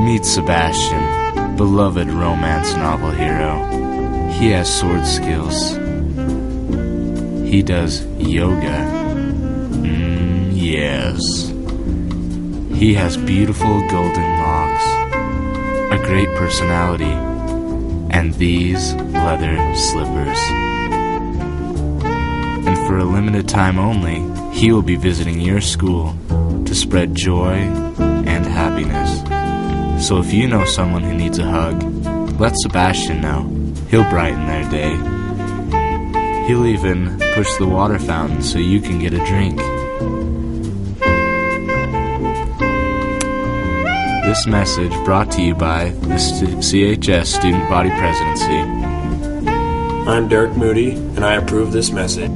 Meet Sebastian, beloved romance novel hero. He has sword skills. He does yoga. Mmm, yes. He has beautiful golden locks, a great personality, and these leather slippers. And for a limited time only, he will be visiting your school to spread joy and happiness. So if you know someone who needs a hug, let Sebastian know. He'll brighten their day. He'll even push the water fountain so you can get a drink. This message brought to you by the CHS Student Body Presidency. I'm Derek Moody, and I approve this message.